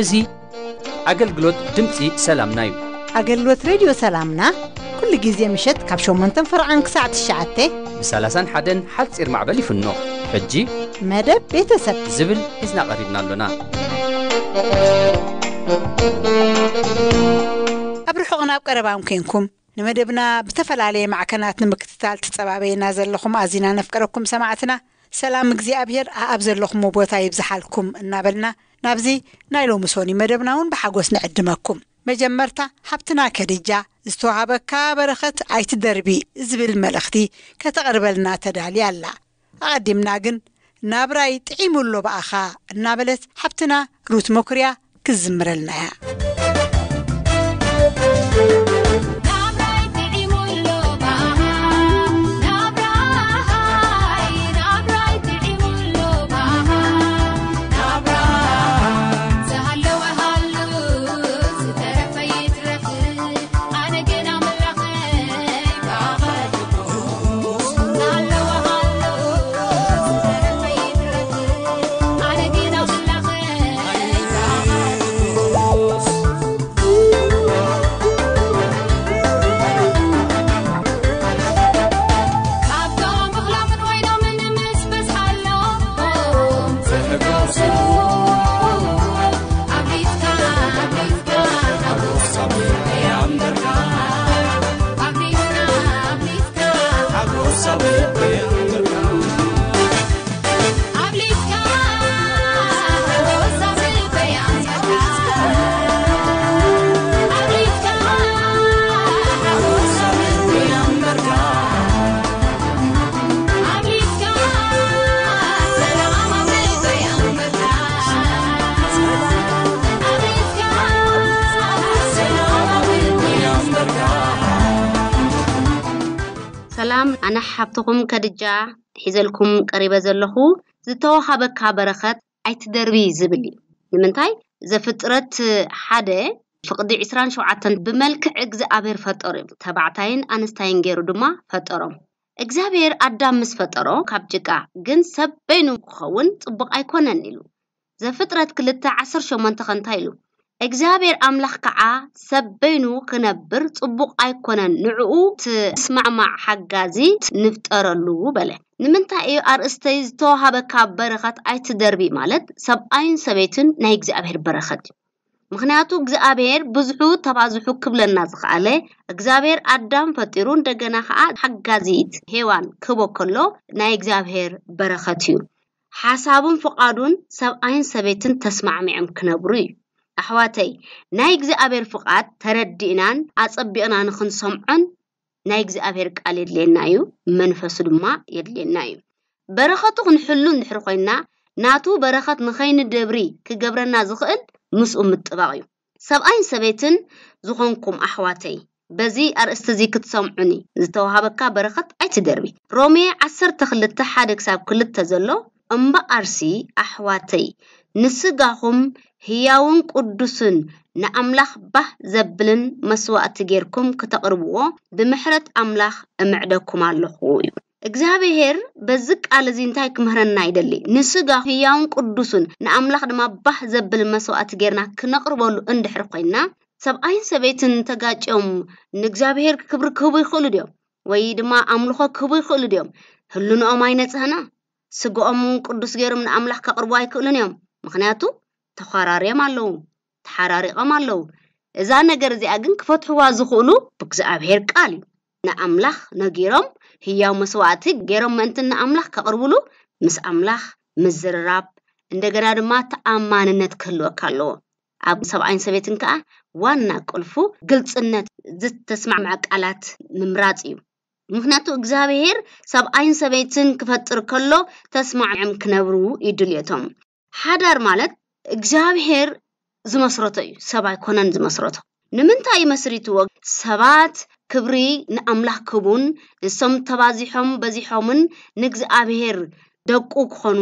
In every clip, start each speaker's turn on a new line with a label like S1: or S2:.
S1: እዚ ኣገልግሎት ድምፂ ሰላምና እዩ።
S2: ኣገልግሎት ሬድዮ ሰላምና ኩሉ ግዜ ምሸት ካብ 8 ፍርዓን ክሳዕ 9
S1: ብ31 ሓፂር ማዕበል ይፍኖ። ሕጂ
S2: መደብ ቤተሰብ
S1: ዝብል ሒዝና ቀሪብና ኣሎና
S2: ኣብ ርሑቕን ኣብ ቀረባም ኮንኩም ንመደብና ብተፈላለየ ማዕከናት ንምክትታል ትፀባበየና ዘለኹም ኣዚና ነፍቀረኩም ሰማዕትና ሰላም እግዚኣብሔር ኣብ ዘለኹም ቦታ ይብዝሓልኩም እናበልና ናብዚ ናይ ሎሚ ሶኒ መደብና እውን ብሓጎስ ንዕድመኩም መጀመርታ ሓብትና ከዲጃ ዝተዋሃበካ በረኸት ኣይትደርቢ ዝብል መልእኽቲ ከተቕርበልና ተዳልያ ኣላ ኣቐዲምና ግን ናብራይ ጥዒሙሎ በኣኻ እናበለት ሓብትና ሩት መኩርያ ክዝምረልና እያ
S3: saber. ሓብትኹም ከድጃ ሒዘልኩም ቀሪበ ዘለኹ ዝተዋሃበካ በረኸት ኣይትደርቢ ዝብል እዩ። ንምንታይ? ዘፍጥረት ሓደ ፍቕዲ 27 ብመልክዕ እግዚኣብሔር ፈጠሩ እዩ ተባዕታይን ኣንስታይን ገይሩ ድማ ፈጠሮም። እግዚኣብሔር ኣዳም ምስ ፈጠሮ ካብ ጭቃ ግን ሰብ በይኑ ክኸውን ጽቡቕ ኣይኮነን ኢሉ። ዘፍጥረት 2 18 ከንታይ ኢሉ እግዚኣብሔር ኣምላኽ ከዓ ሰብ በይኑ ክነብር ጽቡቕ ኣይኮነን። ንዕኡ ትስማዕማዕ ሓጋዚ ንፍጠረሉ በለ። ንምንታይ እዩ ኣርእስተይ ዝተዋሃበካ በረኸት ኣይትደርቢ ማለት? ሰብኣይን ሰበይትን ናይ እግዚኣብሔር በረኸት እዩ። ምክንያቱ እግዚኣብሔር ብዙሑ ተባዝሑ ክብለና ዝኽኣለ እግዚኣብሔር ኣዳም ፈጢሩ እንደገና ከዓ ሓጋዚት ሄዋን ክቦ ከሎ ናይ እግዚኣብሔር በረኸት እዩ። ሓሳቡን ፍቓዱን ሰብኣይን ሰበይትን ተስማዕሚዖም ክነብሩ እዩ ኣሕዋተይ ናይ እግዚኣብሔር ፍቓድ ተረዲእናን ኣጸቢቕና ንኽንሰምዖን ናይ እግዚኣብሔር ቃል የድልየና እዩ መንፈሱ ድማ የድልየና እዩ። በረኸቱ ክንሕሉ እንድሕሪ ኮይንና ናቱ በረኸት ንኸይንደብሪ ክገብረና ዝኽእል ምስኡ ምጥባቕ እዩ። ሰብኣይን ሰበይትን ዝኾንኩም ኣሕዋተይ በዚ ኣርእስቲ እዚ ክትሰምዑኒ ዝተዋሃበካ በረኸት ኣይትደርቢ። ሮሜ 12 ሓደ ክሳብ ክልተ ዘሎ እምበኣርሲ ኣሕዋተይ ንስጋኹም ህያውን ቅዱስን ንኣምላኽ ባህ ዘብልን መስዋእቲ ጌርኩም ክተቕርብዎ ብምሕረት ኣምላኽ እምዕደኩም ኣለኹ እዩ። እግዚኣብሔር በዚ ቃል እዚ እንታይ ክምህረና ይደሊ? ንስጋ ህያውን ቅዱስን ንኣምላኽ ድማ ባህ ዘብል መስዋእቲ ጌርና ክነቕርበሉ እንድሕር ኮይንና ሰብኣይን ሰበይትን ተጋጭዮም ንእግዚኣብሔር ክብሪ ክህቡ ይኽእሉ ድዮም? ወይ ድማ ኣምልኾ ክህቡ ይኽእሉ ድዮም? ህልንኦም ኣይነፅህና ስግኦም ቅዱስ ገይሮም ንኣምላኽ ከቕርቡ ኣይክእሉን እዮም። ምክንያቱ ተኸራርዮም ኣለዉ ተሓራሪቖም ኣለዉ። እዛ ነገር እዚኣ ግን ክፈትሕዋ ዝኽእሉ ብእግዚኣብሔር ቃል እዩ። ንኣምላኽ ነጊሮም ህያው መስዋእቲ ገይሮም ምእንቲ ንኣምላኽ ከቕርብሉ ምስ ኣምላኽ ምዝርራብ እንደገና ድማ ተኣማንነት ክህልወካ ኣለዎ። ኣብ ሰብኣይን ሰበይትን ከዓ ዋና ቁልፉ ግልፅነት ዝተስማዕምዐ ቃላት ምምራፅ እዩ ምክንያቱ እግዚኣብሔር ሰብኣይን ሰበይትን ክፈጥር ከሎ ተስማዕምዖም ክነብሩ ይድልየቶም። ሓዳር ማለት እግዚኣብሔር ዝመስረቶ እዩ። ሰብ ኣይኮነን ዝመስረቶ። ንምንታይ መስሪትዎ ሰባት ክብሪ ንኣምላኽ ክቡን እሶም ተባዚሖም በዚሖምን ንእግዚኣብሔር ደቁ ክኾኑ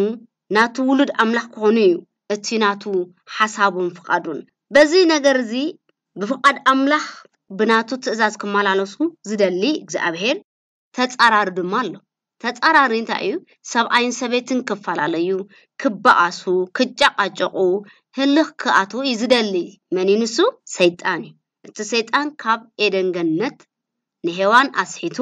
S3: ናቱ ውሉድ ኣምላኽ ክኾኑ እዩ። እቲ ናቱ ሓሳቡን ፍቓዱን በዚ ነገር እዚ ብፍቓድ ኣምላኽ ብናቱ ትእዛዝ ክመላለሱ ዝደሊ እግዚኣብሄር ተፃራሪ ድማ ኣሎ ተፃራሪ እንታይ እዩ ሰብኣይን ሰበይትን ክፈላለዩ ክበኣሱ ክጨቃጨቁ ህልኽ ክኣትዉ እዩ ዝደሊ መን ንሱ ሰይጣን እዩ። እቲ ሰይጣን ካብ ኤደን ገነት ንሄዋን ኣስሒቱ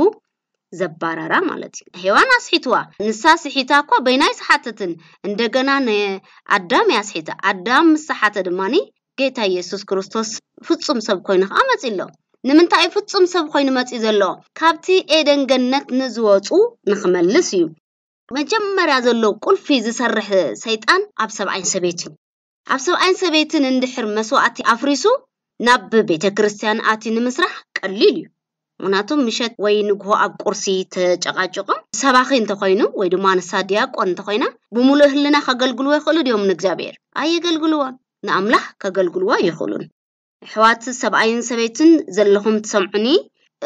S3: ዘባረራ ማለት እዩ። ሄዋን ኣስሒትዋ ንሳ ስሒታ እኳ በይናይ ሰሓተትን እንደገና ንኣዳም እያ ስሒታ ኣዳም ምስ ሰሓተ ድማኒ ጌታ ኢየሱስ ክርስቶስ ፍፁም ሰብ ኮይኑ ከዓ መፂ ኣሎ ንምንታይ ፍፁም ሰብ ኮይኑ መፂ ዘሎ? ካብቲ ኤደን ገነት ንዝወፁ ንክመልስ እዩ። መጀመርያ ዘሎ ቁልፊ ዝሰርሕ ሰይጣን ኣብ ሰብኣይን ሰበይት እዩ ኣብ ሰብኣይን ሰበይትን እንድሕር መስዋእቲ ኣፍሪሱ ናብ ቤተ ክርስቲያን ኣትዩ ንምስራሕ ቀሊል እዩ። ምክንያቱም ምሸት ወይ ንግሆ ኣብ ቁርሲ ተጨቃጭቆም ሰባኺ እንተኮይኑ ወይ ድማ ንሳ ዲያቆን እንተኮይና ብምሉእ ህልና ከገልግልዎ ይኽእሉ ድዮም ንእግዚኣብሔር ኣየገልግልዎን? ንኣምላኽ ከገልግልዎ ይኽእሉን ኣሕዋት ሰብኣይን ሰበይትን ዘለኹም ትሰምዑኒ።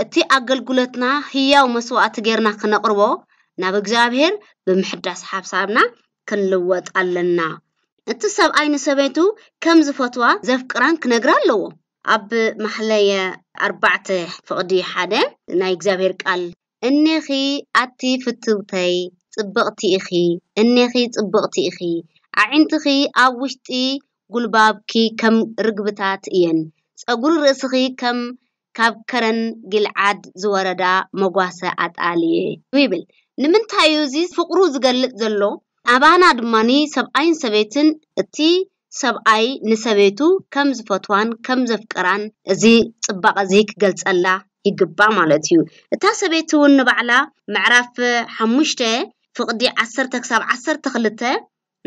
S3: እቲ ኣገልግሎትና ህያው መስዋእቲ ጌርና ክነቕርቦ ናብ እግዚኣብሔር ብምሕዳስ ሓሳብና ክንልወጥ ኣለና። እቲ ሰብኣይ ንሰበይቱ ከም ዝፈትዋ ዘፍቅራን ክነግራ ኣለዎ። ኣብ ማሕለየ ኣርባዕተ ፍቕዲ ሓደ ናይ እግዚኣብሔር ቃል እኔኺ ኣቲ ፍትውተይ ጽብቕቲ ኢኺ እኔኺ ጽብቕቲ ኢኺ ኣዒንትኺ ኣብ ውሽጢ ጉልባብኪ ከም ርግብታት እየን። ፀጉሪ ርእስኺ ከም ካብ ከረን ግልዓድ ዝወረዳ መጓሰ ኣጣልየ ይብል። ንምንታይ እዩ እዚ ፍቅሩ ዝገልፅ ዘሎ ኣባና ድማኒ ሰብኣይን ሰበይትን እቲ ሰብኣይ ንሰበይቱ ከም ዝፈትዋን ከም ዘፍቅራን እዚ ፅባቐ እዚ ክገልፀላ ይግባእ ማለት እዩ። እታ ሰበይቲ እውን ንባዕላ ምዕራፍ ሓሙሽተ ፍቕዲ ዓሰርተ ክሳብ ዓሰርተ ክልተ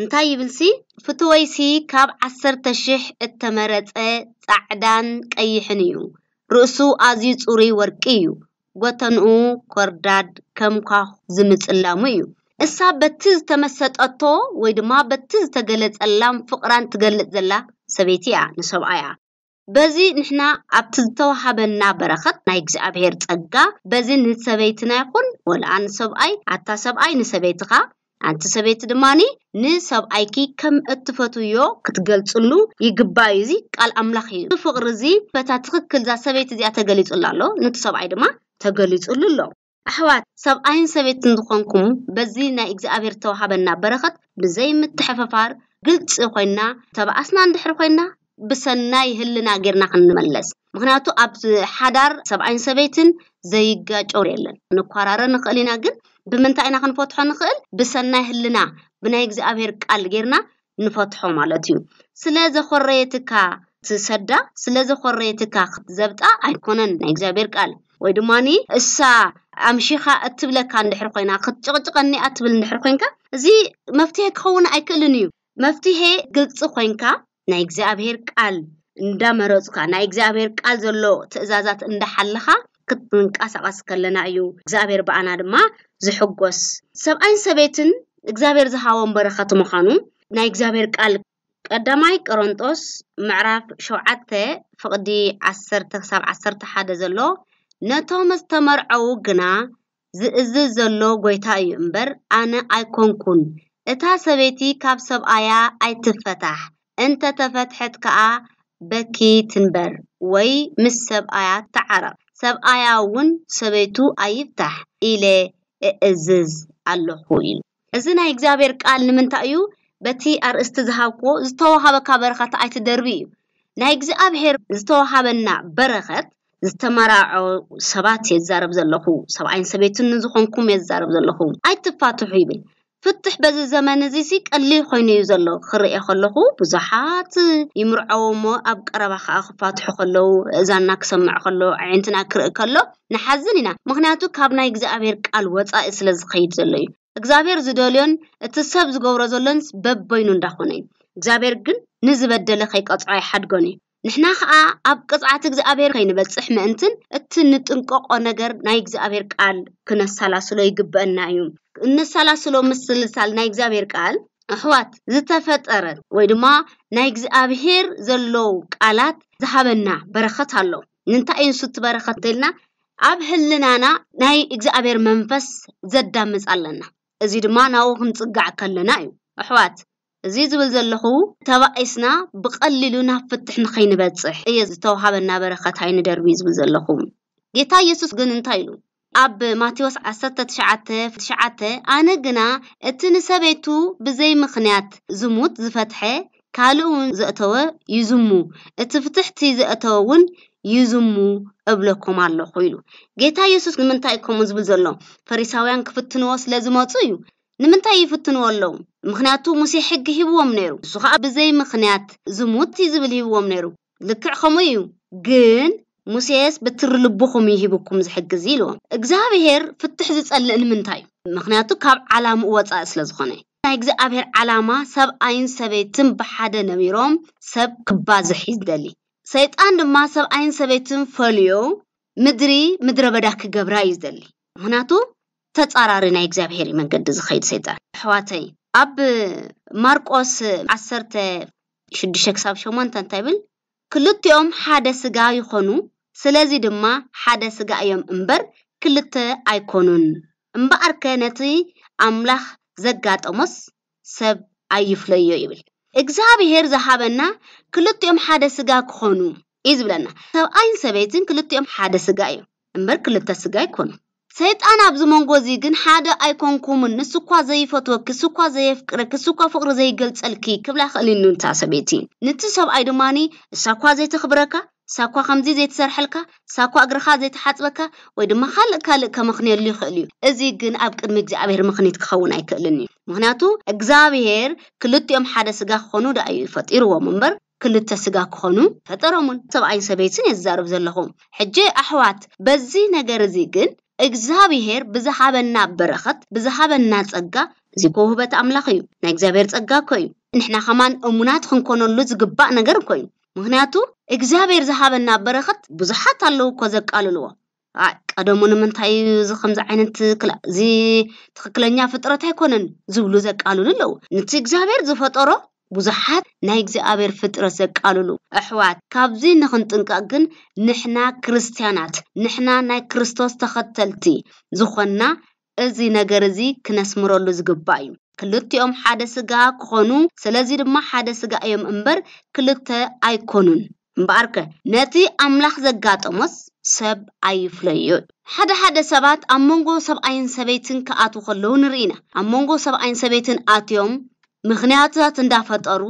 S3: እንታይ ይብልሲ ፍትወይሲ ካብ ዓሰርተ ሽሕ እተመረፀ ፃዕዳን ቀይሕን እዩ። ርእሱ ኣዝዩ ፅሩይ ወርቂ እዩ። ጎተንኡ ኮርዳድ ከም ኳኽ ዝምፅላሙ እዩ። እሳ በቲ ዝተመሰጠቶ ወይ ድማ በቲ ዝተገለፀላም ፍቕራን ትገልፅ ዘላ ሰበይቲ እያ ንሰብኣያ በዚ ንሕና ኣብቲ ዝተዋሃበና በረኸት ናይ እግዚኣብሄር ፀጋ በዚ ንሰበይትና ይኹን ወልኣ ንሰብኣይ ኣታ ሰብኣይ ንሰበይትኻ ኣንቲ ሰበይቲ ድማኒ ንሰብኣይኪ ከም እትፈትዮ ክትገልፅሉ ይግባእ እዩ። እዚ ቃል ኣምላኽ እዩ። ፍቅሪ እዚ በታ ትክክል እዛ ሰበይቲ እዚኣ ተገሊፁላ ኣሎ። ነቲ ሰብኣይ ድማ ተገሊፁሉ ኣሎ። ኣሕዋት ሰብኣይን ሰበይትን ዝኾንኩም በዚ ናይ እግዚኣብሔር ተዋሃበና በረኸት ብዘይ ምትሕፍፋር ግልፂ ኮይና ተባኣስና እንድሕር ኮይና ብሰናይ ህልና ጌርና ክንመለስ። ምክንያቱ ኣብ ሓዳር ሰብኣይን ሰበይትን ዘይጋጨው የለን። ንኳራረ ንኽእል ኢና ግን ብምንታይ ኢና ክንፈትሖ ንኽእል? ብሰናይ ህልና ብናይ እግዚኣብሔር ቃል ጌርና ንፈትሖ ማለት እዩ። ስለ ዘኮረየትካ ትሰዳ ስለ ዘኮረየትካ ክትዘብጣ ኣይኮነን ናይ እግዚኣብሔር ቃል። ወይ ድማኒ እሳ ኣምሺኻ እትብለካ እንድሕር ኮይና ክትጭቕጭቐኒ እትብል እንድሕር ኮንካ እዚ መፍትሄ ክኸውን ኣይክእልን እዩ። መፍትሄ ግልፂ ኮንካ ናይ እግዚኣብሔር ቃል እንዳመረፅካ ናይ እግዚኣብሔር ቃል ዘሎ ትእዛዛት እንዳሓለኻ ክትንቀሳቐስ ከለና እዩ። እግዚኣብሔር በኣና ድማ ዝሕጎስ ሰብኣይን ሰበይትን እግዚኣብሔር ዝሃቦም በረኸት ምዃኑ ናይ እግዚኣብሔር ቃል ቀዳማይ ቆሮንጦስ ምዕራፍ ሸውዓተ ፍቕዲ ዓሰርተ ክሳብ ዓሰርተ ሓደ ዘሎ ነቶም ዝተመርዐው ግና ዝእዝዝ ዘሎ ጎይታ እዩ እምበር። ኣነ ኣይኮንኩን እታ ሰበይቲ ካብ ሰብኣያ ኣይትፈታሕ እንተተፈትሐት ከዓ በኪ ትንበር ወይ ምስ ሰብኣያ ተዓረቕ ሰብኣያ እውን ሰበይቱ ኣይፍታሕ ኢለ እእዝዝ ኣለኹ ኢሉ። እዚ ናይ እግዚኣብሔር ቃል ንምንታይ እዩ? በቲ ኣርእስቲ ዝሃብኮ ዝተዋሃበካ በረኸት ኣይትደርቢ እዩ። ናይ እግዚኣብሔር ዝተዋሃበና በረኸት ዝተመራዖ ሰባት የዛረብ ዘለኹ ሰብኣይን ሰበይትን ንዝኾንኩም የዛረብ ዘለኹ። ኣይትፋትሑ ይብል ፍትሕ በዚ ዘመን እዚ ሲ ቀሊል ኮይኑ እዩ ዘሎ። ክሪኦ ከለኹ ብዙሓት ይምርዐዎ እሞ ኣብ ቀረባ ከዓ ክፋትሑ ከለዉ እዛና ክሰምዕ ከሎ ዓይንትና ክርኢ ከሎ ንሓዝን ኢና። ምክንያቱ ካብ ናይ እግዚኣብሔር ቃል ወፃኢ ስለ ዝኸይድ ዘሎ እዩ። እግዚኣብሔር ዝደልዮን እቲ ሰብ ዝገብሮ ዘሎን በበይኑ እንዳኾነ እዩ። እግዚኣብሔር ግን ንዝበደለ ከይቀፅዖ ይሓድጎን እዩ። ንሕና ከዓ ኣብ ቅፅዓት እግዚኣብሔር ከይንበፅሕ ምእንትን እቲ ንጥንቀቆ ነገር ናይ እግዚኣብሔር ቃል ክነሰላስሎ ይግበአና እዩ እነሰላስሎ ምስልሳል ናይ እግዚኣብሔር ቃል ኣሕዋት ዝተፈጠረ ወይ ድማ ናይ እግዚኣብሔር ዘሎ ቃላት ዝሃበና በረኸት ኣሎ። ንምንታይ እዩ ንሱ በረኸት እንተኢልና ኣብ ህልናና ናይ እግዚኣብሔር መንፈስ ዘዳምፅ ኣለና። እዚ ድማ ናብኡ ክንፅጋዕ ከለና እዩ። ኣሕዋት እዚ ዝብል ዘለኹ ተባኢስና ብቐሊሉ ናብ ፍትሕ ንኸይንበፅሕ እየ ዝተዋሃበና በረኸት ኣይንደርቢ ዝብል ዘለኹ። ጌታ ኢየሱስ ግን እንታይ ኢሉ ኣብ ማቴዎስ 19 ኣነ ግና እቲ ንሰበይቱ ብዘይ ምኽንያት ዝሙት ዝፈትሐ ካልእ እውን ዘእተወ ይዝሙ እቲ ፍትሕቲ ዘእተወ እውን ይዝሙ እብለኩም ኣለኹ ኢሉ ጌታ ኢየሱስ ንምንታይ ከምኡ ዝብል ዘሎ? ፈሪሳውያን ክፍትንዎ ስለ ዝመፁ እዩ። ንምንታይ ይፍትንዎ ኣለዉ ምክንያቱ ሙሴ ሕጊ ሂብዎም ነይሩ። ንሱ ከዓ ብዘይ ምክንያት ዝሙት ዝብል ሂብዎም ነይሩ። ልክዕ ከምኡ እዩ። ግን ሙሴስ ብትሪ ልብኹም ይሂብኩም ዝሕግዝ ኢልዎም እግዚኣብሄር ፍትሕ ዝፀልእ ንምንታይ እዩ ምክንያቱ ካብ ዓላምኡ ወፃኢ ስለ ዝኾነ። ናይ እግዚኣብሄር ዓላማ ሰብኣይን ሰበይትን ብሓደ ነቢሮም ሰብ ክባዝሕ እዩ ዝደሊ ሰይጣን ድማ ሰብኣይን ሰበይትን ፈልዮ ምድሪ ምድረ በዳ ክገብራ እዩ ዝደሊ። ምክንያቱ ተፃራሪ ናይ እግዚኣብሄር መንገዲ ዝኸይድ ሰይጣን። ኣሕዋተይ ኣብ ማርቆስ 16 ክሳብ 8 እንታይ ብል ክልቲኦም ሓደ ስጋ ይኾኑ ስለዚ ድማ ሓደ ስጋ እዮም እምበር ክልተ ኣይኮኑን። እምበኣርከ ነቲ ኣምላኽ ዘጋጠሞስ ሰብ ኣይፍለዮ ይብል። እግዚኣብሄር ዝሃበና ክልቲኦም ሓደ ስጋ ክኾኑ እዩ ዝብለና። ሰብኣይን ሰበይትን ክልቲኦም ሓደ ስጋ እዮም እምበር ክልተ ስጋ ይኮኑ ሰይጣን ኣብዚ መንጎ እዚ ግን ሓደ ኣይኮንኩምን። ንሱ እኳ ዘይፈትወኪ ንሱ እኳ ዘየፍቅረኪ ዘይገልፀልኪ ክብላ እዩ ንታ ሰበይቲ። ነቲ ሰብኣይ ድማኒ እሳ እኳ እሳ እኳ ከምዚ ዘይትሰርሐልካ እሳ እኳ እግርኻ ዘይትሓፅበካ ወይ ድማ ካልእ ካልእ ከመኽንየሉ ይኽእል እዩ። እዚ ግን ኣብ ቅድሚ እግዚኣብሄር ምኽኒት ክኸውን ኣይክእልን እዩ። ምክንያቱ እግዚኣብሄር ክልቲኦም ሓደ ስጋ ክኾኑ ዳ እዩ ፈጢርዎም እምበር ክልተ ስጋ ክኾኑ ፈጠሮምን ሰብኣይን ሰበይትን እየ ዝዛረብ ሕጂ ኣሕዋት በዚ ነገር እዚ ግን እግዚኣብሄር ብዝሃበና በረኸት ብዝሃበና ፀጋ እዚ ኮ ኣምላኽ እዩ። ናይ እግዚኣብሄር ፀጋ እኮ እዩ። ንሕና ከማን እሙናት ክንኮነሉ ዝግባእ ነገር እኮ እዩ ምክንያቱ እግዚኣብሄር ዝሃበና በረኸት ብዙሓት ኣለዉ እኮ ዘቃልልዎ። ቀደሙ ንምንታይ እዚ ከምዚ ዓይነት እዚ ትክክለኛ ፍጥረት ኣይኮነን ዝብሉ ዘቃልሉ ኣለዉ። ነቲ እግዚኣብሄር ዝፈጠሮ ብዙሓት ናይ እግዚኣብሄር ፍጥረት ዘቃልሉ ኣሕዋት ካብዚ ንክንጥንቀቅ ግን ንሕና ክርስትያናት ንሕና ናይ ክርስቶስ ተኸተልቲ ዝኾና እዚ ነገር እዚ ክነስምረሉ ዝግባእ እዩ ክልቲኦም ሓደ ስጋ ክኾኑ ስለዚ ድማ ሓደ ስጋ እዮም እምበር ክልተ ኣይኮኑን። እምበኣርከ ነቲ ኣምላኽ ዘጋጠሞስ ሰብ ኣይፍለዮ ሓደ ሓደ ሰባት ኣብ መንጎ ሰብኣይን ሰበይትን ክኣትዉ ከለዉ ንርኢ ኢና ኣብ መንጎ ሰብኣይን ሰበይትን ኣትዮም ምክንያታት እንዳፈጠሩ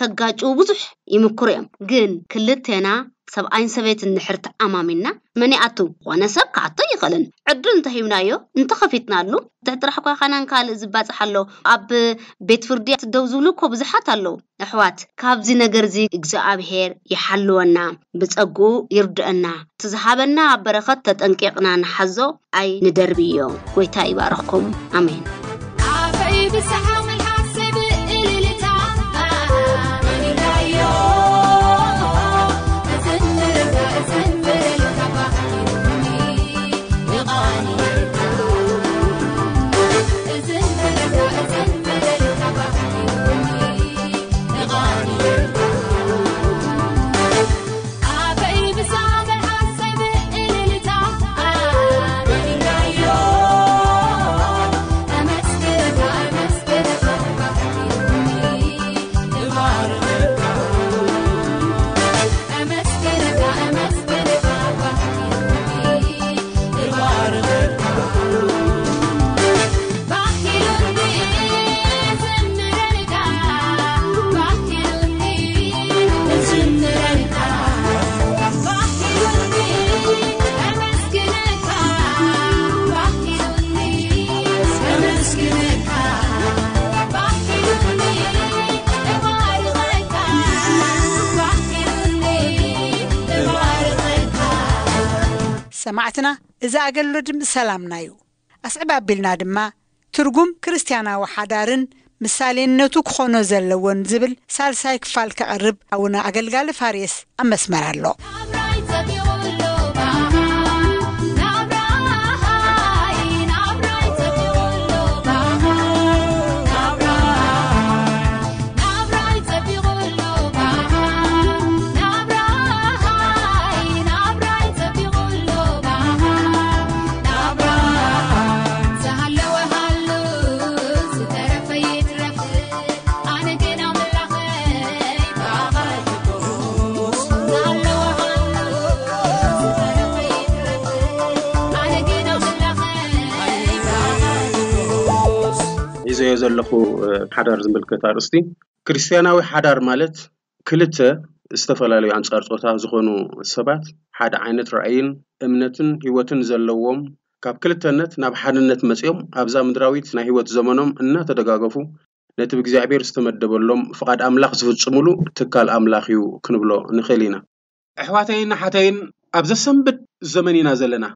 S3: ከጋጭው ብዙሕ ይምክሩ እዮም። ግን ክልተና ሰብኣይን ሰበይትን ድሕር ተኣማሚና መን ይኣቱ? ኮነ ሰብ ክኣቶ ይኽእልን። ዕድል እንተሂብናዮ እንተኸፊትናሉ ትሕጥራሕ ኳ ካልእ ዝባፅሕ ኣሎ ኣብ ቤት ፍርዲ ደው ዝብሉ እኮ ብዙሓት ኣለዉ። ኣሕዋት ካብዚ ነገር እዚ እግዚኣብሄር ይሓልወና ብፀጉኡ ይርድአና። እቲ ዝሃበና በረኸት ተጠንቂቕና ንሓዞ ኣይ ንደርቢ እዮ። ጎይታ ይባረኽኩም። ኣሜን
S2: ሰማዕትና እዚ ኣገልግሎ ድምፂ ሰላምና እዩ ኣስዕብ ኣቢልና ድማ ትርጉም ክርስትያናዊ ሓዳርን ምሳሌነቱ ክኾኖ ዘለዎን ዝብል ሳልሳይ ክፋል ከቕርብ ኣቡነ ኣገልጋሊ ፋርየስ ኣብ መስመር ኣሎ
S4: ዝሪኦ ዘለኹ እ፣ ሓዳር ዝምልከት ኣርእስቲ ክርስትያናዊ ሓዳር ማለት ክልተ ዝተፈላለዩ ኣንጻር ፆታ ዝኾኑ ሰባት ሓደ ዓይነት ራእይን እምነትን ሂወትን ዘለዎም ካብ ክልተነት ናብ ሓድነት መፂኦም ኣብዛ ምድራዊት ናይ ሂወት ዘመኖም እናተደጋገፉ ነቲ ብእግዚኣብሔር ዝተመደበሎም ፍቓድ ኣምላኽ ዝፍፅሙሉ ትካል ኣምላኽ እዩ ክንብሎ ንኽእል ኢና። ኣሕዋተይን ሓተይን ኣብ ዘሰንብድ ዘመን ኢና ዘለና።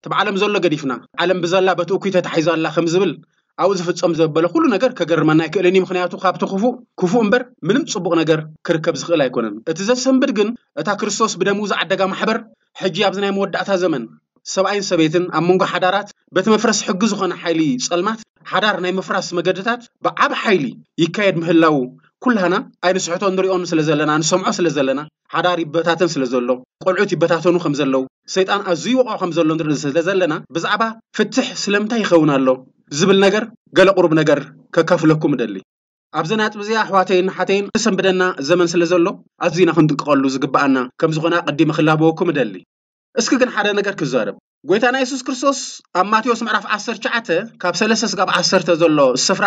S4: እቲ ብዓለም ዘሎ ገዲፍና ዓለም ብዘላ በቲ እኩይ ተታሒዛ ኣላ ከም ዝብል ኣብኡ ዝፍፀም ዘበለ ኩሉ ነገር ከገርመና ኣይክእልን እዩ ምክንያቱ ካብቲ ክፉእ ክፉእ እምበር ምንም ፅቡቅ ነገር ክርከብ ዝኽእል ኣይኮነን እቲ ዘሰንብድ ግን እታ ክርስቶስ ብደሙ ዝዓደጋ ማሕበር ሕጂ ኣብዚ ናይ መወዳእታ ዘመን ሰብኣይን ሰበይትን ኣብ መንጎ ሓዳራት በቲ መፍረስ ሕጊ ዝኾነ ሓይሊ ፀልማት ሓዳር ናይ ምፍራስ መገድታት ብዓብ ሓይሊ ይካየድ ምህላው ኩላህና ኣይንስሕቶ ንሪኦን ስለ ዘለና ንሰምዖ ስለ ዘለና ሓዳር ይበታተን ስለ ዘሎ ቆልዑት ይበታተኑ ከም ዘለው ሰይጣን ኣዝዩ ይወቅዖ ከም ዘሎ ንርኢ ስለ ዘለና። ብዛዕባ ፍትሕ ስለምንታይ ይኸውን ኣሎ? ዝብል ነገር ገለ ቁሩብ ነገር ከካፍለኩም ደሊ። ኣብዚ ናጥብ እዚኣ ኣሕዋተይን ሓተይን ክሰንብደና ዘመን ስለ ዘሎ ኣዝዩና ክንጥንቀቐሉ ዝግባኣና ከም ዝኾነ ቀዲመ ክላበወኩም ደሊ። እስኪ ግን ሓደ ነገር ክዛረብ። ጎይታና የሱስ ክርስቶስ ኣብ ማቴዎስ ምዕራፍ 19 ካብ 3 ስጋብ 10 ዘሎ ስፍራ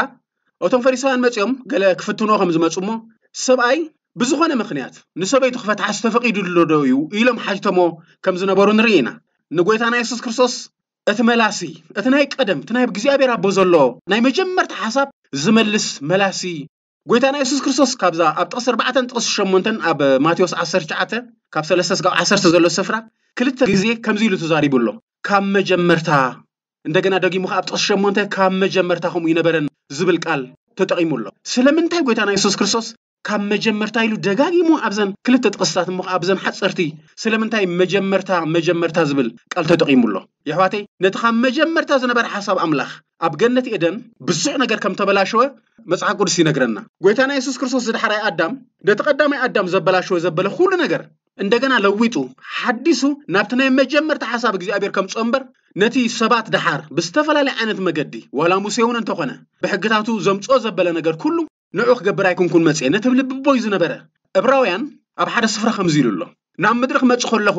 S4: እቶም ፈሪሳውያን መፂኦም ገለ ክፍትኖ ከም ዝመፁ እሞ ሰብኣይ ብዝኾነ ምክንያት ንሰበይቱ ክፈትሓ ዝተፈቂዱሎ ዶ እዩ ኢሎም ሓጅቶሞ ከም ዝነበሩ ንርኢ ኢና። ንጎይታና የሱስ ክርስቶስ እቲ መላሲ እቲ ናይ ቀደም እቲ ናይ እግዚኣብሔር ኣቦ ዘሎ ናይ መጀመርታ ሓሳብ ዝመልስ መላሲ ጎይታና የሱስ ክርስቶስ ካብዛ ኣብ ጥቕሲ 4 ጥቕሲ 8 ኣብ ማቴዎስ 19 ካብ 3 ስጋብ 10 ዘሎ ስፍራ ክልተ ግዜ ከምዚ ኢሉ ተዛሪቡሎ ካብ መጀመርታ እንደገና ደጊሙ ከዓ ኣብ ጥቕሲ 8 ካብ መጀመርታ ከምኡ ይነበረን ዝብል ቃል ተጠቂሙሎ ስለምንታይ ጎይታና የሱስ ክርስቶስ ካብ መጀመርታ ኢሉ ደጋጊሙ ኣብዘን ክልተ ጥቕስታት እሞ ኣብዘን ሓፀርቲ ስለምንታይ መጀመርታ መጀመርታ ዝብል ቃል ተጠቂሙሎ የሕዋተይ ነቲ ካብ መጀመርታ ዝነበረ ሓሳብ ኣምላኽ ኣብ ገነት ኤደን ብዙሕ ነገር ከም ተበላሸወ መፅሓፍ ቅዱስ ይነግረና። ጎይታና የሱስ ክርስቶስ ዝድሓራይ ኣዳም ነቲ ቀዳማይ ኣዳም ዘበላሸወ ዘበለ ኩሉ ነገር እንደገና ለዊጡ ሓዲሱ ናብቲ ናይ መጀመርታ ሓሳብ እግዚኣብሔር ከምፆ እምበር ነቲ ሰባት ድሓር ብዝተፈላለየ ዓይነት መገዲ ዋላ ሙሴ እውን እንተኾነ ብሕግታቱ ዘምፅኦ ዘበለ ነገር ኩሉ ንዑ ክገብር ኣይኩንኩን መፅአ ነቲ ብልብቦይ ዝነበረ ዕብራውያን ኣብ ሓደ ስፍራ ከምዚ ኢሉ ኣሎ። ናብ ምድሪ ክመፅእ ከለኹ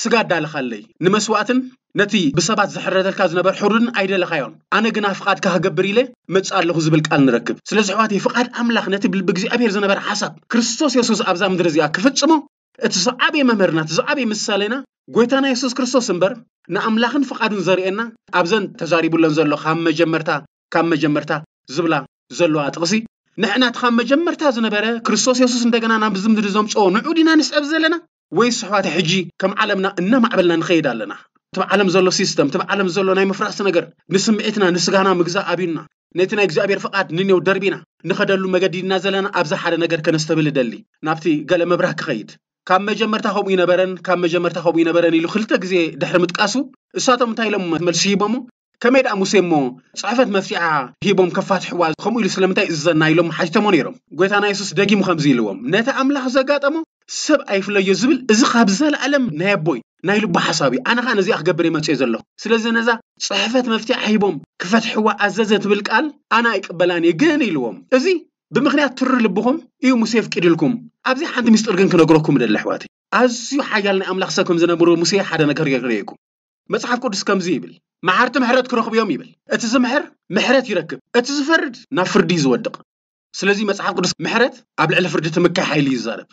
S4: ስጋ ኣዳለኻለይ ንመስዋእትን ነቲ ብሰባት ዝሕረተልካ ዝነበረ ሕሩድን ኣይደለኻዮን። ኣነ ግና ፍቓድካ ክገብር ኢለ መፅእ ኣለኹ ዝብል ቃል ንረክብ። ስለዚ ኣሕዋተይ ፍቓድ ኣምላኽ ነቲ ብእግዚኣብሔር ዝነበረ ሓሳብ ክርስቶስ የሱስ ኣብዛ ምድሪ እዚኣ ክፍፅሞ እቲ ዝዓበየ መምህርና እቲ ዝዓበየ ምሳሌና ጎይታና የሱስ ክርስቶስ እምበር ንኣምላኽን ፍቓዱን ዘርእየና ኣብዘን ተዛሪቡለን ዘሎ ካብ መጀመርታ ካብ መጀመርታ ዝብላ ዘለዋ ጥቕሲ ንሕና እቲ ካብ መጀመርታ ዝነበረ ክርስቶስ የሱስ እንደገና ናብዚ ምድሪ ዘምፅኦ ንዑ ዲና ንስዕብ ዘለና? ወይስ ኣሕዋተይ ሕጂ ከም ዓለምና እናማዕበልና ንኸይድ ኣለና? እቲ ብዓለም ዘሎ system እቲ ብዓለም ዘሎ ናይ መፍራስ ነገር ንስምዒትና ንስጋና ምግዛእ ኣብዩና። ነቲ ናይ እግዚኣብሔር ፍቓድ ንኔው ደርቢና ንኸደሉ መገዲድና ዘለና ኣብዛ ሓደ ነገር ከነስተብል ደሊ። ናብቲ ገለ መብራህ ክኸይድ። ካብ መጀመርታ ከምኡ ይነበረን ካብ መጀመርታ ከምኡ ይነበረን ኢሉ ክልተ ግዜ ድሕሪ ምጥቃሱ እሳቶም እንታይ ኢሎም መልሲ ሂቦሞ ከመይ ደኣ ሙሴ እሞ ፅሕፈት መፍትሓ ሂቦም ከፋትሕዋ ከምኡ ኢሉ ስለምንታይ እዘና ኢሎም ሓጅቶሞ ነይሮም ጎይታና የሱስ ደጊሙ ከምዚ ኢልዎም። ነቲ ኣምላኽ ዘጋጠሞ ሰብ ኣይፍለዮ ዝብል እዚ ካብ ዘለዓለም ናይ ኣቦይ ናይ ልቦ ሓሳብ እዩ። ኣነ ከዓ ነዚኣ ክገብር ይመፅእ ዘለኹ ስለዚ ነዛ ፅሕፈት መፍትሓ ሂቦም ክፈትሕዋ ኣዘዘ ትብል ቃል ኣነ ኣይቅበላን እየ ግን ኢልዎም። እዚ ብምክንያት ትሪ ልብኹም እዩ ሙሴ ፍቂድልኩም። ኣብዚ ሓንቲ ምስጢር ግን ክነግረኩም ደሊ ኣሕዋተይ ኣዝዩ ሓያል ናይ ኣምላኽ ሰብ ከም ዝነበሩ ሙሴ ሓደ ነገር የርእየኩም መፅሓፍ ቅዱስ ከምዚ ይብል መሓርቲ ምሕረት ክረኽቡ እዮም ይብል። እቲ ዝምሕር ምሕረት ይረክብ እቲ ዝፈርድ ናብ ፍርዲ እዩ ዝወድቕ ስለዚ መፅሓፍ ቅዱስ ምሕረት ኣብ ልዕሊ ፍርዲ ትምካይ ሓይሊ እዩ ይዛረብ።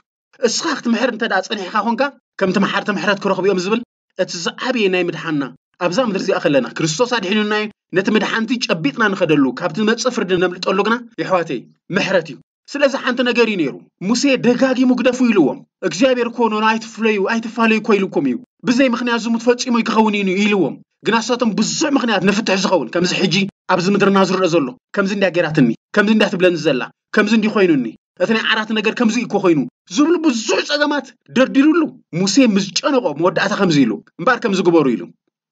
S4: እስኻ ክትምሕር እንተ ደኣ ፀኒሕካ ኮንካ ከምቲ መሓርቲ ምሕረት ክረኽቡ እዮም ዝብል እቲ ዝዓበየ ናይ ምድሓንና ኣብዛ ምድሪ እዚኣ ከለና ክርስቶስ ኣድሒኑና ነቲ ምድሓንቲ ጨቢጥና ንኸደሉ ካብቲ መፅእ ፍርዲ ነምልጠሉ ግና ይሕዋተይ ምሕረት እዩ ስለዚ ሓንቲ ነገር እዩ ነይሩ ሙሴ ደጋጊሙ ግደፉ ኢልዎም እግዚኣብሔር ኮኖ ኣይትፍለዩ ኣይትፋለዩ ኮይልኩም እዩ። ብዘይ ምክንያት ዝሙት ፈፂሙ ክኸውን እዩ ኢልዎም ግና ንሳቶም ብዙሕ ምክንያት ንፍትሕ ዝኸውን። ከምዚ ሕጂ ኣብዚ ምድርና ዝርአ ዘሎ። ከምዚ እንድያ ጌራትኒ ከምዚ እንድያ ትብለኒ ዘላ ከምዚ እንዲህ ኮይኑኒ እቲ ናይ ዓራት ነገር ከምዚ እኮ ኮይኑ ዝብሉ ብዙሕ ፀገማት ደርዲሩሉ ሙሴ ምስ ጨነቆ መወዳእታ ከምዚ ኢሉ እምበር ከምዚ ግበሩ ኢሉ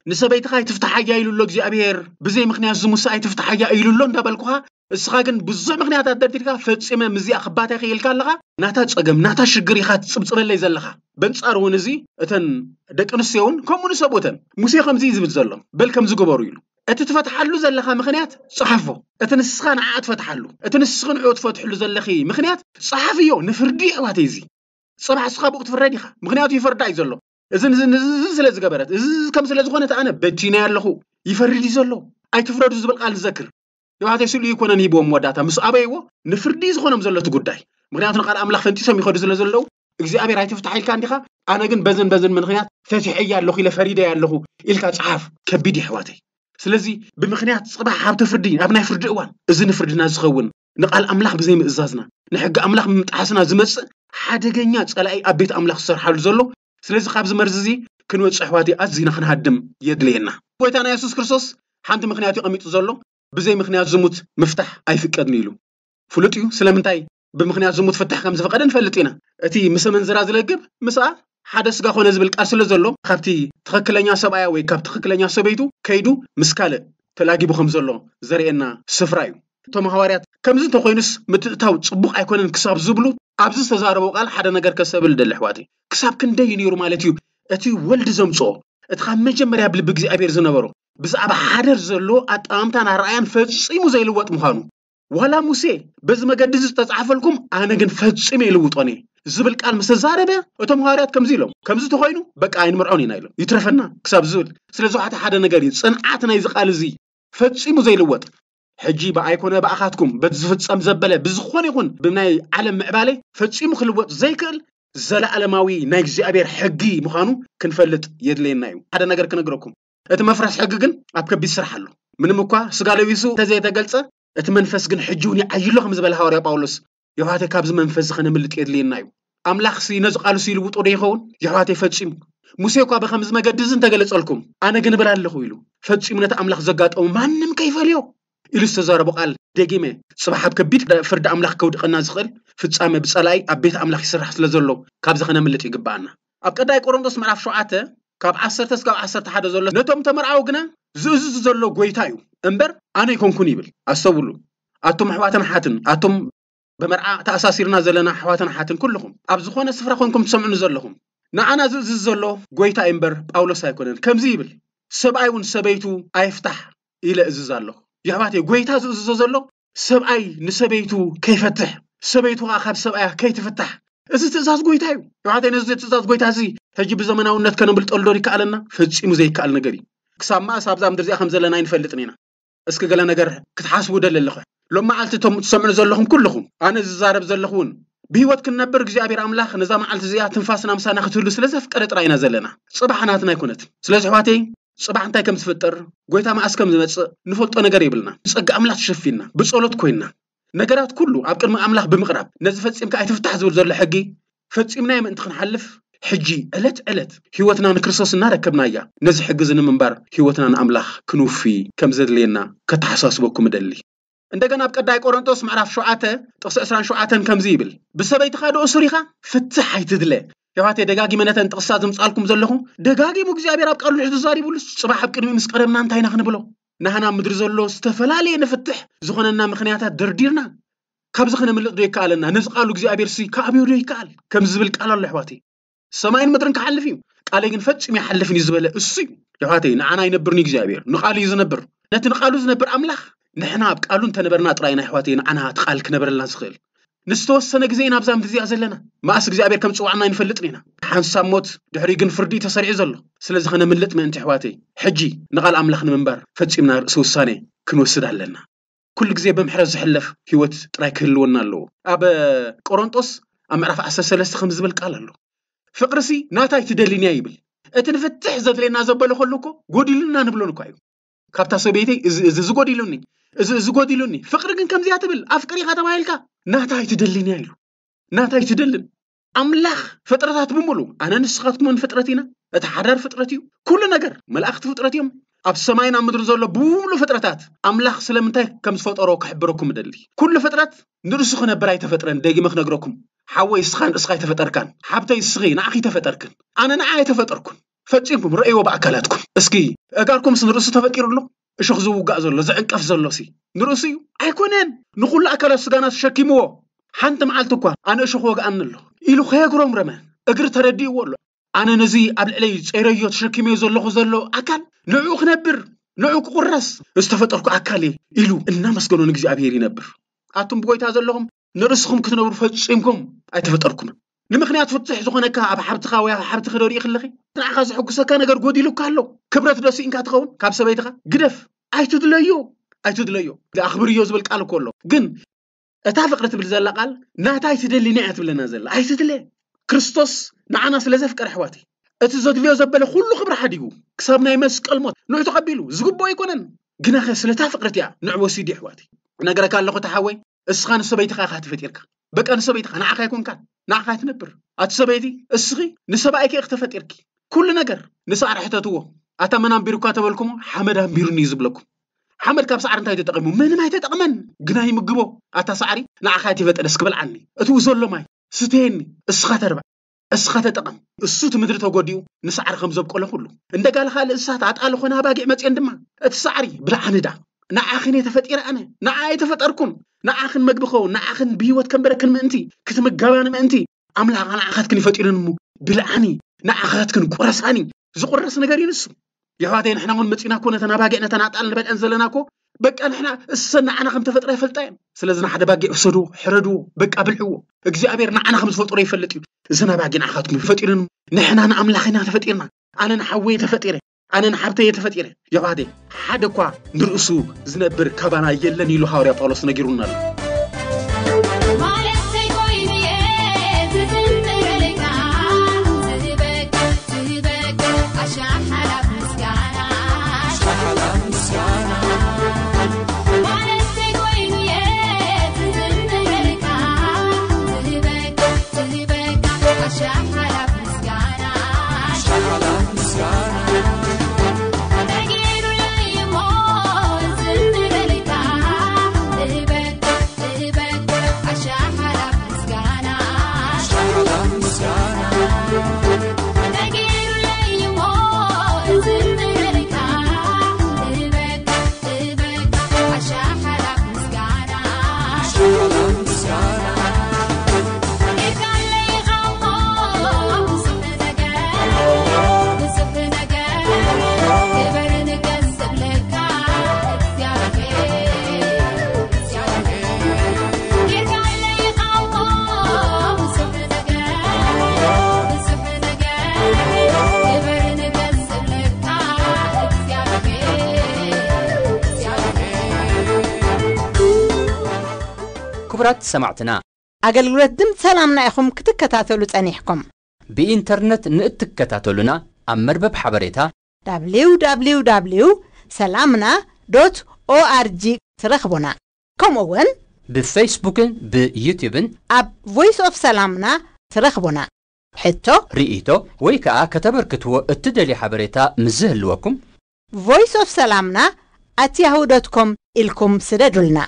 S4: ንሰበይትኻ ኣይትፍታሓያ ኢሉሎ እግዚኣብሔር? ብዘይ ምክንያት ዝሙሳ ኣይትፍታሓያ ኢሉሎ እንዳበልኩኻ እስኻ ግን ብዙሕ ምክንያታት ደርዲርካ ፈፂመ ምዚኣ ክባታ ይኽኢልካ ኣለኻ? ናታ ፀገም ናታ ሽግር ኢኻ ትፅብፅበለይ ዘለኻ። በንፃር እውን እዚ እተን ደቂ ኣንስትዮ እውን ከምኡ ንሰብኡተን ሙሴ ከምዚ እዩ ዝብል ዘሎ። በል ከምዚ ግበሩ ኢሉ። እቲ ትፈትሓሉ ዘለኻ ምክንያት ፀሓፎ እቲ ንስኻ ንዓኣ ትፈትሓሉ እቲ ንስኺ ንዕኡ ትፈትሕሉ ዘለኺ ምክንያት ፀሓፍ እዮ። ንፍርዲ ኣሕዋተይ እዚ። ፅባሕ እስኻ ብኡ ትፍረድ ኢኻ። ምክንያቱ ይፈርዳ እዩ ዘሎ እዚ ስለ ዝገበረት እዚ ከም ስለ ዝኾነት ኣነ በቲናይ ኣለኹ። ይፈርድ እዩ ዘሎ። ኣይትፍረዱ ዝብል ቃል ዝዘክር። የባህተ ስሉ ይኮነን ሂቦም መወዳእታ ምስ ኣበይዎ ንፍርዲ ዝኾኖም ዘሎ ጉዳይ። ምክንያቱ ንቃል ኣምላኽ ፈንጢሶም ይኸዱ ስለ ዘለው እግዚኣብሔር ኣይትፍታሕ ኢልካ እንዲኻ? ኣነ ግን በዝን በዝን ምክንያት ፈቲሐየ ኣለኹ ኢለ ፈሪደየ ኣለኹ ኢልካ ፀሓፍ ከቢድ ኣሕዋተይ ስለዚ ብምክንያት ፅባሕ ሃብቲ ፍርዲ ኣብ ናይ ፍርዲ እዋን እዚ ንፍርድና ዝኸውን ንቃል ኣምላኽ ብዘይ ምእዛዝና ንሕጊ ኣምላኽ ምምጣሓስና ዝመፅእ ሓደገኛ ፀላኢ ኣብ ቤት ኣምላኽ ዝሰርሓሉ ዘሎ ስለዚ ካብዚ መርዚ እዚ ክንወፅእ ኣሕዋተይ ኣዝና ክንሃድም የድልየና። ጎይታና የሱስ ክርስቶስ ሓንቲ ምክንያት እዩ ቀሚጡ ዘሎ ብዘይ ምክንያት ዝሙት ምፍታሕ ኣይፍቀድን ኢሉ። ፍሉጥ እዩ። ስለምንታይ ብምክንያት ዝሙት ፍታሕ ከም ዝፈቐደ ንፈልጥ ኢና። እቲ ምስ መንዝራ ዝለግብ ምስኣ ሓደ ስጋ ኮነ ዝብል ቃል ስለ ዘሎ ካብቲ ትኽክለኛ ሰብኣያ ወይ ካብ ትኽክለኛ ሰበይቱ ከይዱ ምስ ካልእ ተላጊቡ ከም ዘሎ ዘርእየና ስፍራ እዩ እቶም ሃዋርያት ከምዚ እንተኮይኑስ ምትእታው ፅቡቅ ኣይኮነን ክሳብ ዝብሉ ኣብዚ ዝተዛረበ ቃል ሓደ ነገር ከሰብል ደሊ ኣሕዋተይ ክሳብ ክንደይ ነይሩ ማለት እዩ? እቲ ወልዲ ዘምፅኦ እቲ ካብ መጀመርያ ብልቢ እግዚኣብሔር ዝነበሮ ብዛዕባ ሓደር ዘሎ ኣጠማምታን ኣረኣያን ፈፂሙ ዘይልወጥ ምዃኑ። ዋላ ሙሴ በዚ መገዲ እዚ ዝተፃሓፈልኩም ኣነ ግን ፈፂመ ይልውጦን እየ ዝብል ቃል ምስ ተዛረበ እቶም ሃዋርያት ከምዚ ኢሎም። ከምዚ ተኮይኑ በቃ ኣይንምርዖን ኢና ኢሎም። ይትረፈና ክሳብ ዝብል። ስለዚ ዋሕቲ ሓደ ነገር እዩ። ፅንዓት ናይዚ ቃል እዚ ፈፂሙ ዘይልወጥ ሕጂ ብኣይኮነ ብኣኻትኩም በቲ ዝፍፀም ዘበለ ብዝኾነ ይኹን ብናይ ዓለም ምዕባለ ፈፂሙ ክልወጥ ዘይክእል ዘለኣለማዊ ናይ እግዚኣብሔር ሕጊ ምዃኑ ክንፈልጥ የድልየና እዩ። ሓደ ነገር ክነግረኩም እቲ መፍረስ ሕጊ ግን ኣብ ከቢድ ስራሕ ኣሎ። ምንም እኳ ስጋ ለቢሱ ተዘይተገልፀ እቲ መንፈስ ግን ሕጂ እውን ይዓይሎ ከም ዝበለ ሃዋርያ ጳውሎስ የሕዋተይ ካብዚ መንፈስ ከነምልጥ የድልየና እዩ። ኣምላኽ ሲ ነዚ ቃልሲ ይልውጦ ዶ ይኸውን? የሕዋተይ ፈፂሙ ሙሴ እኳ ብከምዚ መገዲ እዚ እንተገለፀልኩም ኣነ ግን እብል ኣለኹ ኢሉ ፈፂሙ ነቲ ኣምላኽ ዘጋጠሙ ማንም ከይፈልዮ ኢሉ ዝተዛረቦ ቃል ደጊመ ፅባሕ ኣብ ከቢድ ፍርዲ ኣምላኽ ከውድቐና ዝኽእል ፍፃመ ብፀላኢ ኣብ ቤት ኣምላኽ ይስራሕ ስለ ዘሎ ካብዚ ከነምልጥ ይግባአና። ኣብ ቀዳይ ቆሮንጦስ ምዕራፍ ሸውዓተ ካብ ዓሰርተ እስካብ ዓሰርተ ሓደ ዘሎ ነቶም ተመርዓዊ ግና ዝእዝዝ ዘሎ ጎይታ እዩ። እምበር ኣነ ይኮንኩን ይብል? ኣስተውሉ ኣቶም ኣሕዋተን ሓትን ኣቶም ብመርዓ ተኣሳሲርና ዘለና ኣሕዋተን ሓትን ኩልኹም ኣብ ዝኾነ ስፍራ ኮንኩም ትሰምዑኒ ዘለኹም። ንኣና ዝእዝዝ ዘሎ ጎይታ እዩ እምበር ጳውሎስ ኣይኮነን። ከምዚ ይብል ሰብኣይ እውን ሰበይቱ ኣይፍታሕ ኢለ እዝዝ ኣለኹ የሕዋተይ ጎይታ ዝእዝዞ ዘሎ ሰብኣይ ንሰበይቱ ከይፈትሕ ሰበይቱ ከዓ ካብ ሰብኣያ ከይትፍታሕ። እዚ ትእዛዝ ጎይታ እዩ። የሕዋተይ ነዚ ትእዛዝ ጎይታ እዚ ሕጂ ብዘመናውነት ከነምልጠሉ ዶ ይከኣለና ፈፂሙ ዘይከኣል ነገር እዩ። ክሳብ ማእስ ኣብዛ ምድሪ እዚኣ ከም ዘለና ይንፈልጥን ኢና። እስኪ ገለ ነገር ክትሓስቡ ደሊ ኣለኹ ሎም መዓልቲ እቶም ትሰምዑ ዘለኹም ኩልኹም ኣነ ዝዛረብ ዘለኹ እውን ብሂወት ክንነብር እግዚኣብሔር ኣምላኽ ነዛ መዓልቲ እዚኣ ትንፋስና ምሳና ክትህሉ ስለ ዘፍቀደ ጥራይ ኢና ዘለና። ፅባሕ ናትና ኣይኮነትን ስለዚ ኣሕዋተይ ፅባሕ እንታይ ከም ዝፍጠር ጎይታ መዓስ ከም ዝመፅእ ንፈልጦ ነገር የብልና። ብፀጋ ኣምላኽ ተሸፊና ብፀሎት ኮይና ነገራት ኩሉ ኣብ ቅድሚ ኣምላኽ ብምቕራብ ነዚ ፈፂምካ ኣይትፍታሕ ዝብል ዘሎ ሕጊ ፈፂምና ምእንቲ ክንሓልፍ። ሕጂ ዕለት ዕለት ሂወትና ንክርስቶስ እናረከብና እያ ነዚ ሕጊ እዚ ንምንባር ሂወትና ንኣምላኽ ክንውፊ ከም ዘድልየና ከተሓሳስበኩም እደሊ እንደገና ኣብ ቀዳይ ቆሮንጦስ ምዕራፍ ሸውዓተ ጥቕሲ 27 ከምዚ ይብል ብሰበይትኻ ዶ እሱር ኢኻ? ፍትሕ ኣይትድለ የባቴ ደጋጊመ ነተን ጥቕስታት ዝምፃልኩም ዘለኹ ደጋጊሙ እግዚኣብሔር ኣብ ቃሉ ልሕዙ ተዛሪቡሉስ ፅባሕ ኣብ ቅድሚ ምስ ቀረብና እንታይ ኢና ክንብሎ ናህና ምድሪ ዘሎ ዝተፈላለየ ንፍትሕ ዝኾነና ምክንያታት ደርዲርና ካብዚ ክነምልጥ ዶ ይከኣለና? ነዚ ቃሉ እግዚኣብሔር ሲ ከኣብዮ ዶ ይከኣል? ከም ዝብል ቃል ኣሎ ኣሕዋተይ ሰማይን ምድርን ክሓልፍ እዩ። ቃለይ ግን ፈፂሙ ይሓልፍን እዩ ዝበለ እሱ እዩ። ኣሕዋተይ ንዓና ይነብርኒ እግዚኣብሔር ንቃሉ እዩ ዝነብር። ነቲ ንቃሉ ዝነብር ኣምላኽ ንሕና ኣብ ቃሉ እንተነበርና ጥራይና ኣሕዋተይ ንዓና እቲ ቃል ክነበረልና ዝኽእል ንዝተወሰነ ግዜ ኢና ኣብዛ ምድሪ እዚኣ ዘለና ማእስ እግዚኣብሔር ከም ፅዋዕና ይንፈልጥን ኢና ሓንሳብ ሞት ድሕሪ ግን ፍርዲ ተሰሪዑ ዘሎ። ስለዚ ከነምልጥ ምእንቲ ኣሕዋተይ ሕጂ ንቓል ኣምላኽ ንምንባር ፈፂምና ርእሲ ውሳኔ ክንወስድ ኣለና። ኩሉ ግዜ ብምሕረት ዝሕለፍ ሂወት ጥራይ ክህልወና ኣለዎ። ኣብ ቆሮንጦስ ኣብ ምዕራፍ 13 ከም ዝብል ቃል ኣሎ። ፍቅርሲ ናታይ ትደሊንያ ይብል። እቲ ንፍትሕ ዘድልየና ዘበለ ከሉ እኮ ጎዲሉና ንብሎን እኳ እዩ። ካብታ ሰበይተይ እዚ ዝጎዲሉኒ ዝጎዲሉኒ ፍቅሪ ግን ከምዚያ ትብል ኣፍቅሪ ኢኻ ተባሂልካ ናታይ ትደሊንያ ኢሉ? ናታይ ትደልን? ኣምላኽ ፍጥረታት ብምሉ ኣነ ንስኻትኩምን ፍጥረት ኢና? እቲ ሓዳር ፍጥረት እዩ። ኩሉ ነገር መላእክቲ ፍጥረት እዮም። ኣብ ሰማይን ኣብ ምድሪ ዘሎ ብምሉ ፍጥረታት ኣምላኽ ስለምንታይ ከም ዝፈጠሮ ክሕብረኩም ደሊ? ኩሉ ፍጥረት ንርሱ ክነብር ኣይተፈጥረን ደጊመ ክነግረኩም ሓወይ እስኻን እስኻ ኣይተፈጠርካን ሓብተይ እስኺ ንዓኺ ተፈጠርክን። ኣነ ንዓ ኣይተፈጠርኩን ፈፂምኩም ረእይዎ ብኣካላትኩም። እስኪ እጋርኩምስ ንርእሱ ተፈጢሩ ኣሎ እሾክ ዝውጋእ ዘሎ ዝዕንቀፍ ዘሎ ሲ። ንርእሱ እዩ። ኣይኮነን። ንኩሉ ኣካላት ስጋና ተሸኪምዎ ሓንቲ መዓልቲ እኳ ኣነ እሾክ ወግኣኒ ኣሎ። ኢሉ ከየግሮም ረመ። እግሪ ተረዲእዎ ኣሎ። ኣነ ነዚ ኣብ ልዕለይ ፀይረዮ ተሸኪመዮ ዘለኹ ዘሎ ኣካል ንዑ ክነብር ንዑ ክቁረስ ዝተፈጠርኩ ኣካል እየ ኢሉ እናመስገኖ ንእግዚኣብሔር ይነብር። ኣቱም ብጎይታ ዘለኹም ንርእስኹም ክትነብሩ ፈፂምኩም ኣይተፈጠርኩምን ንምክንያት ፍትሕ ዝኾነካ ኣብ ሓብትኻ ወይ ኣብ ሓብቲ ክደሪእ ከለኺ ንዓኻ ዘሐጉሰካ ነገር ጎዲሉካ ኣሎ? ክብረት ደሲእንካ ትኸውን? ካብ ሰበይትኻ ግደፍ! ኣይትድለዮ! ኣይትድለዮ! ኣኽብርዮ ዝብል ቃል እኮ ኣሎ። ግን እታ ፍቅሪ ትብል ዘላ ቃል ናታ ኣይትደሊና እያ ትብለና ዘላ ኣይትድለ! ክርስቶስ ንዓና ስለ ዘፍቀረ ኣሕዋት እቲ ዘድልዮ ዘበለ ኩሉ ክብሪ ሓዲጉ ክሳብ ናይ መስቀል ሞት ንዑ ተቐቢሉ ዝግብኦ ኣይኮነን። ግና ኸ ስለታ ፍቅረት እያ ንዕ ወሲዱ ኣሕዋት ነገረካ ኣለኹ ተሓወይ። እስኻ ንሰበይትኻ ኢኻ ተፈጢርካ በቃ ንሰበይትኻ ንዓኻ ኣይኮንካን ንዓኻ ትነብር ኣቲ ሰበይቲ እስኺ ንሰብኣይከ ኢኽ ተፈጢርኪ ኩሉ ነገር ንሳዕሪ ሕተትዎ ኣታ መን ኣንቢሩካ ተበልኩሞ ሓመድ ኣንቢሩኒ እዩ ዝብለኩም ሓመድ ካብ ሳዕሪ እንታይ ተጠቂሙ ምንም ኣይተጠቕመን ግና ይምግቦ ኣታ ሳዕሪ ንዓኻ ይትፈጠደስ ክበልዓኒ እቲ ዘሎ ማይ ስተየኒ እስኻ ተርባዕ እስኻ ተጠቐም እሱ እቲ ምድሪ ተጎዲኡ ንሳዕሪ ከም ዘብቀሎ ኩሉ እንደጋለ ካልእ እንስሳት ኣጣል ኮነ ኣባጊዕ መፅአን ድማ እቲ ሳዕሪ ብልዓኒ ዳ ንዓኽን እየ ተፈጢረ ኣነ ንዓ ኣይተፈጠርኩን ንዓኽን መግቢ ኸውን ንዓኽን ብሂወት ከንበረክን ምእንቲ ክትምጋባኒ ምእንቲ ኣምላኽ ንዓኻትክን ይፈጢሩን እሞ ብልዓኒ ንዓኻትክን ቁረሳኒ ዝቁረስ ነገር እዩ ንሱ የሕዋተይ ንሕና እውን መፂና ኮ ነተን ኣባጊዕ ነተን ኣጣል ንበልዐን ዘለና ኮ በቃ ንሕና እሰን ንዓና ከም ተፈጥረ ይፈልጣ እየን ስለዚ ንሓደ ባጊዕ ወሰድዎ ሕረድዎ በቃ ብልዕዎ እግዚኣብሔር ንዓና ከም ዝፈጥሮ ይፈልጥ እዩ እዘን ኣባጊዕ ንዓኻትኩም ይፈጢሩን ንሕና ንኣምላኽና ተፈጢርና ኣነ ንሓወየ ተፈጢረ ኣነ ንሓብተየ ተፈጢረ የባህደ ሓደ እኳ ንርእሱ ዝነብር ካባና የለን ኢሉ ሃዋርያ ጳውሎስ ነጊሩና ኣሎ
S1: ሰማዕትና
S2: ኣገልግሎት ድምፂ ሰላምና ኢኹም ክትከታተሉ ጸኒሕኩም
S1: ብኢንተርነት ንእትከታተሉና ኣብ መርበብ ሓበሬታ
S2: www ሰላምና ዶት ኦአርጂ ትረኽቡና ከምኡ ውን
S1: ብፌስቡክን ብዩቲብን
S2: ኣብ ቮይስ ኦፍ ሰላምና ትረኽቡና ሕቶ
S1: ርኢቶ ወይ ከዓ ከተበርክትዎ እትደልዩ ሓበሬታ ምዝህልወኩም
S2: ቮይስ ኦፍ ሰላምና ኣት ያሁ ዶት ኮም ኢልኩም ስደዱልና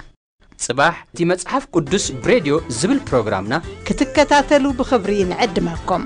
S5: صباح. تي مصحف قدس بريديو زبل بروجرامنا كتكتاتلو بخبرين عدمكم